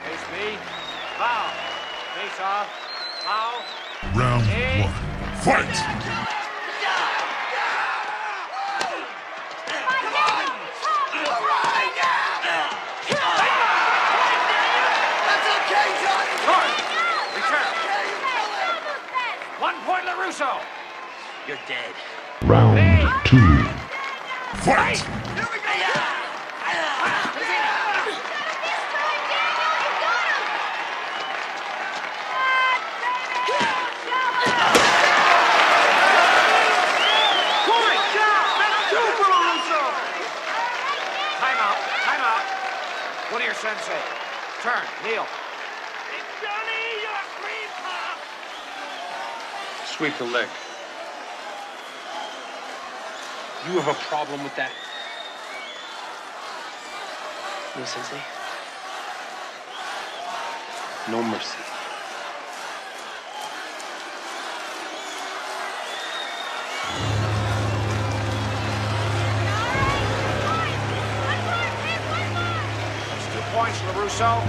Face me. Bow. Face off. Foul. Round Hey. one. Fight! Lawrence. Return. One point, LaRusso. You're dead. Round two. Fight! Point. Two for LaRusso. Timeout. Timeout. What do your sensei? Turn. Kneel. Sweep the leg. You have a problem with that? No, Sensei? No mercy.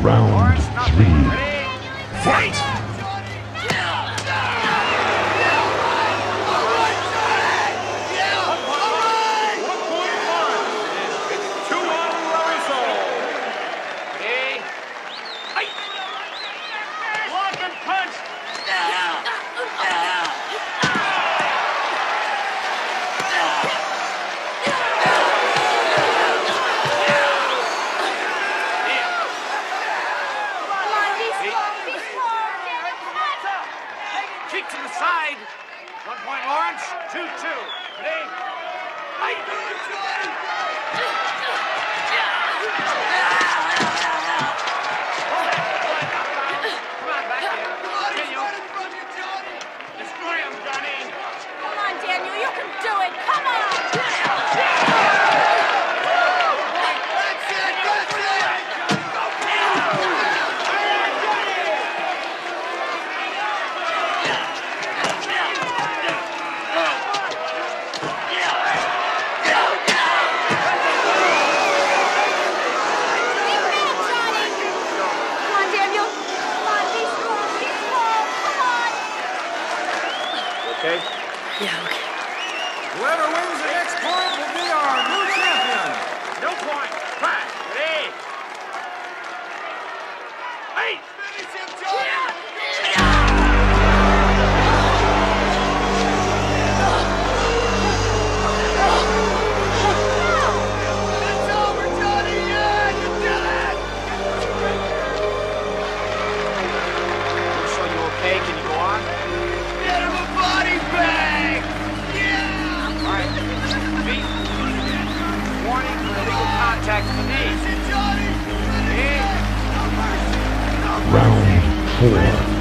Round Lawrence, three. Ready? Fight! Side. One point, Lawrence. Two, two. Ready? Fight. Okay? Yeah, okay. Whoever wins the next point will be our new champion. No point. Five. Ready? Eight. Finish him, Johnny. 我